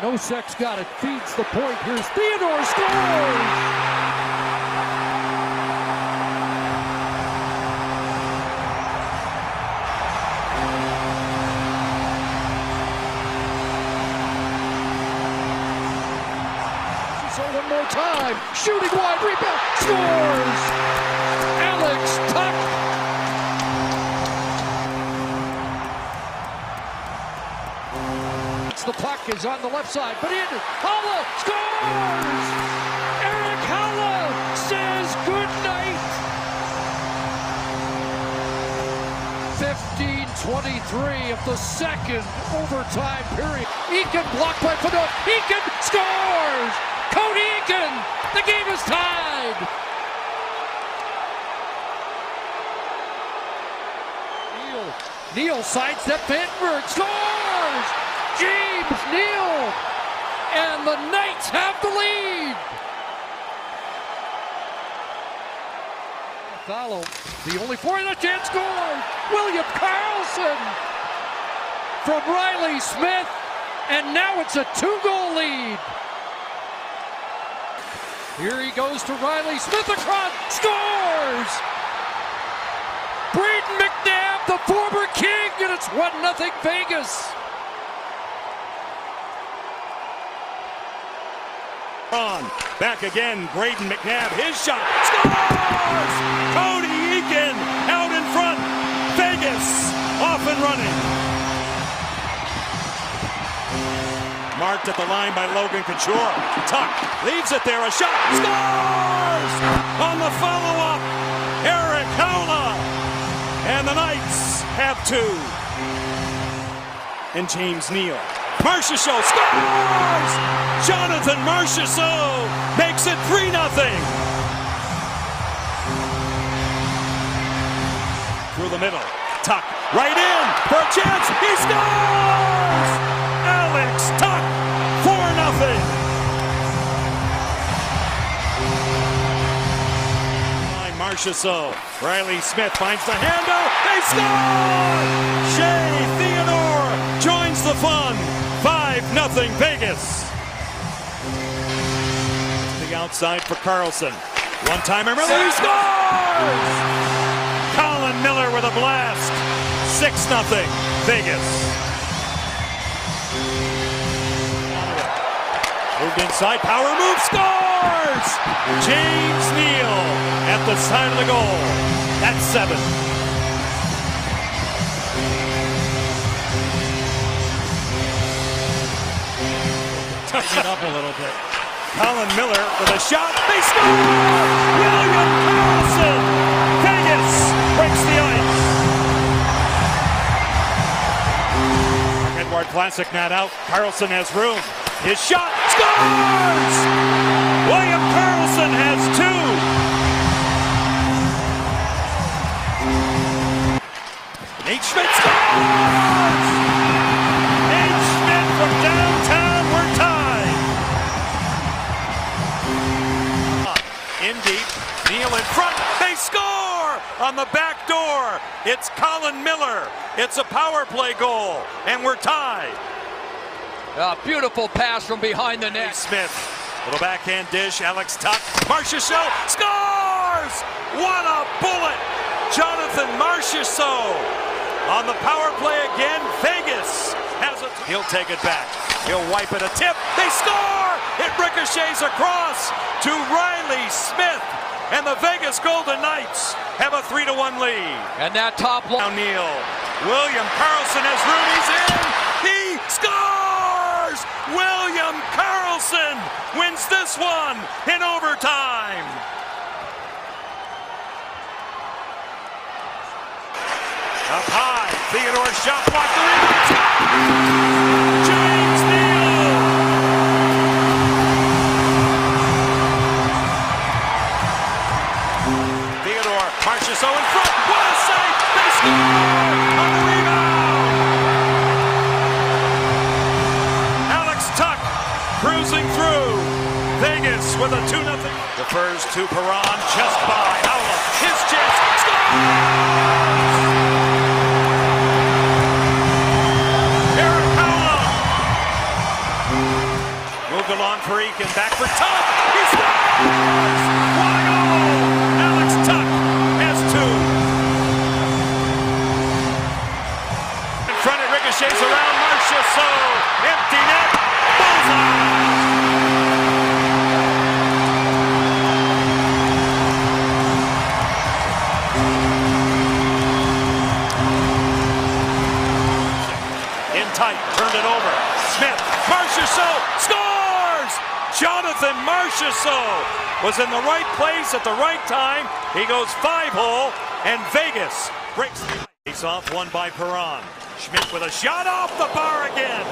Nosek's got it, feeds the point. Here's Theodore scores! So one more time, shooting wide, rebound, scores! Is on the left side, but in. Haula scores! Erik Haula says good night. 15-23 of the second overtime period. Eakin blocked by Fedot. Eakin scores! Cody Eakin! The game is tied! Neal. Neal sidestep Vandenberg scores! Neal! And the Knights have the lead! Follow. The only four in the chance scores! William Karlsson From Reilly Smith. And now it's a two-goal lead. Here he goes to Reilly Smith across, scores! Brayden McNabb, the former king, and it's 1 0 Vegas. On. Back again, Brayden McNabb, his shot, scores! Cody Eakin out in front. Vegas off and running. Marked at the line by Logan Couture. Tuch leaves it there, a shot, scores! On the follow-up, Erik Haula. And the Knights have two. And James Neal. Marchessault scores! Jonathan Marchessault makes it 3 0. Through the middle. Tuch right in for a chance. He scores! Alex Tuch 4 0. Marchessault. Reilly Smith finds the handle. They score! Shea Theodore joins the fun. 5 nothing Vegas. The outside for Karlsson. One timer, Miller, he scores! Colin Miller with a blast. 6 nothing Vegas. Moved inside, power move, scores! James Neal at the side of the goal. That's seven. It up a little bit. Colin Miller with a shot. They score! William Karlsson! Vegas breaks the ice. Edward Classic not out. Karlsson has room. His shot scores! William Karlsson has two. Nate Schmidt scores! Neal in front. They score on the back door. It's Colin Miller. It's a power play goal, and we're tied. A beautiful pass from behind the net. Smith. Little backhand dish. Alex Tuch. Marchessault scores! What a bullet! Jonathan Marchessault on the power play again. Vegas has it. He'll take it back. He'll wipe it a tip. They score! It ricochets across to Reilly Smith. And the Vegas Golden Knights have a 3 to 1 lead. And that top line. O'Neill. William Karlsson has Rooney's in. He scores! William Karlsson wins this one in overtime. Up high. Theodore shot blocked the rebound. Marchessault in front. What a save! They score on the rebound. Alex Tuch cruising through. Vegas with a 2 0. Defers to Perron just by Haula. His chance. Scores! Erik Haula. Moved along for Eakin. Back for Tuch. Jonathan Marchessault was in the right place at the right time. He goes five hole, and Vegas breaks the face off, one by Perron. Schmidt with a shot off the bar again.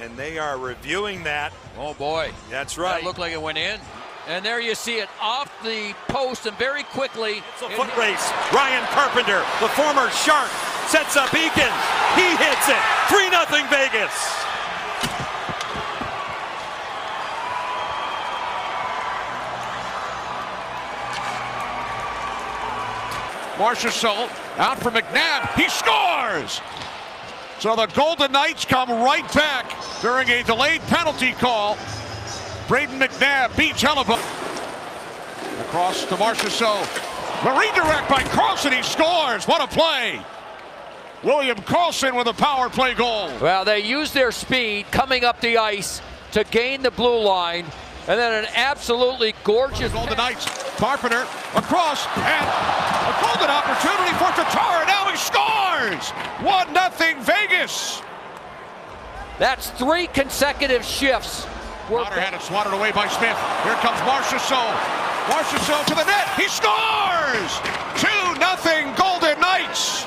And they are reviewing that. Oh boy. That's right. That looked like it went in. And there you see it off the post and very quickly. It's a foot race. Ryan Carpenter, the former Shark, sets up Eakin. He hits it. 3 0 Vegas. Marchessault out for McNabb. He scores! So the Golden Knights come right back during a delayed penalty call. Brayden McNabb beats Hellebuyck. Across to Marchessault. The redirect by Karlsson. He scores. What a play! William Karlsson with a power play goal. Well, they used their speed coming up the ice to gain the blue line. And then an absolutely gorgeous. Golden Knights. Carpenter across and a golden opportunity for Tatar. Now he scores. One nothing Vegas. That's three consecutive shifts. Potter had it swatted away by Smith. Here comes Marchessault. Marchessault to the net. He scores. Two nothing Golden Knights.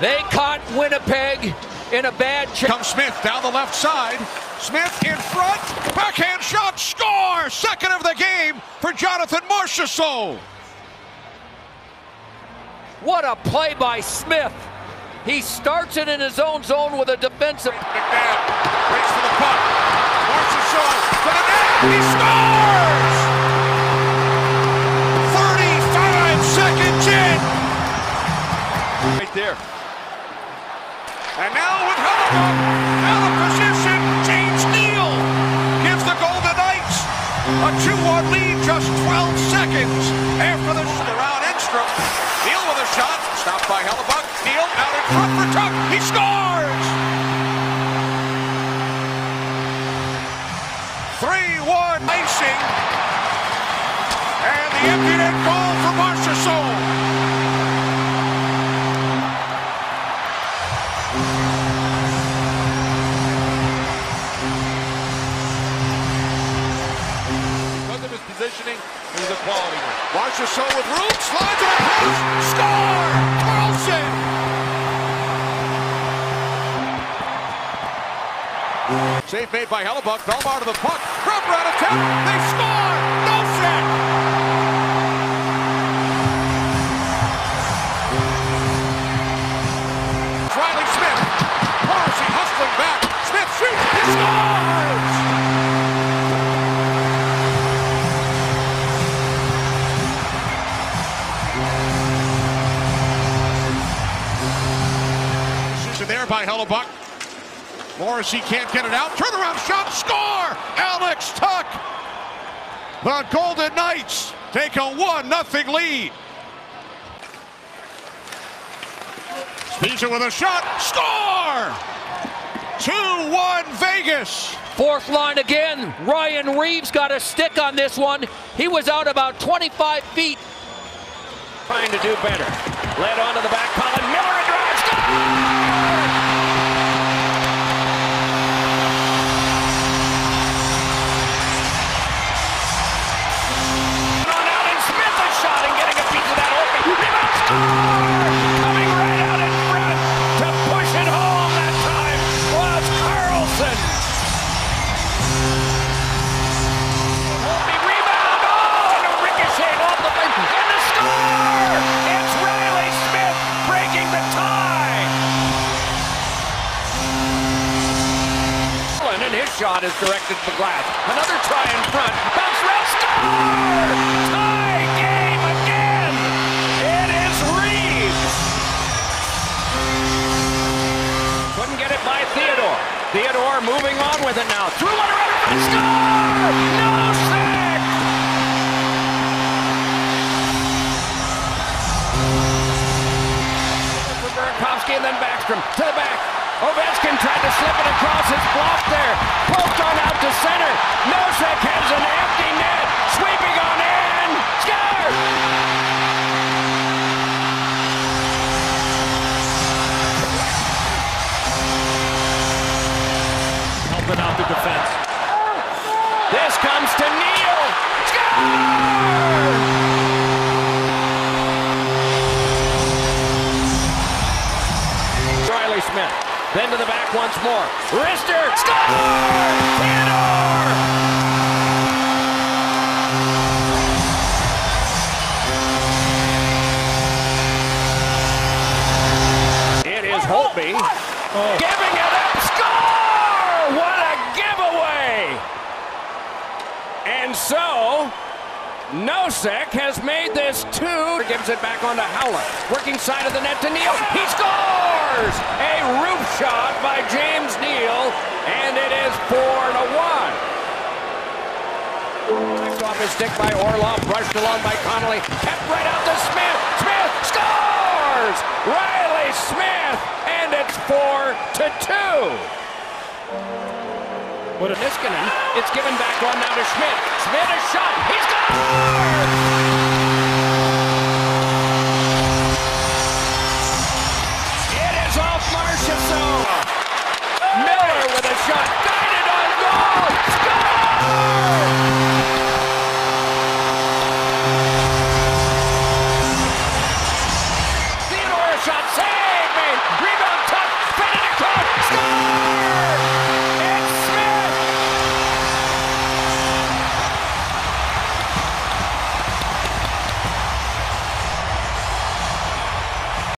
They caught Winnipeg in a bad chance. Comes Smith down the left side. Smith in front. Backhand shot. Score. Second of the game for Jonathan Marchessault. What a play by Smith. He starts it in his own zone with a defensive. McNabb waits for the puck. Marchessault to the net. He scores! 35 seconds in. Right there. And now with Hellebuyck out of position, James Neal gives the Golden Knights a 2-1 lead just 12 seconds after positioning, it was a quality one. Marchessault with room, slides on post, score! Karlsson! Save made by Hellebuyck, Bellemare to the puck, Cropper out of town, they score! Morrissey can't get it out. Turnaround shot, score! Alex Tuch! The Golden Knights take a 1 0 lead. Speedson with a shot, score! 2 1 Vegas. Fourth line again. Ryan Reaves got a stick on this one. He was out about 25 feet. trying to do better. Led onto the back column. Miller a drive. Is directed to the glass. Another try in front. Bounce around. Score! Tie game again. It is Reaves. Couldn't get it by Theodore. Theodore moving on with it now. Through one around. score! No sack! For Burakovsky and then Backstrom to the back. Ovechkin tried to slip it across. It's blocked there. Poked on out Then to the back once more. Rister. Score! Theodore! It is Holtby giving it up. Score! What a giveaway! And so, Nosek has made this two. Gives it back onto Haula. Working side of the net to Neal. He scores! A roof shot by James Neal, and it is four to one. Knocked off his stick by Orlov, brushed along by Connolly, kept right out to Smith. Smith scores! Riley Smith, and it's four to two. What a Niskanen. It's given back on now to Schmidt. Schmidt a shot. He scores!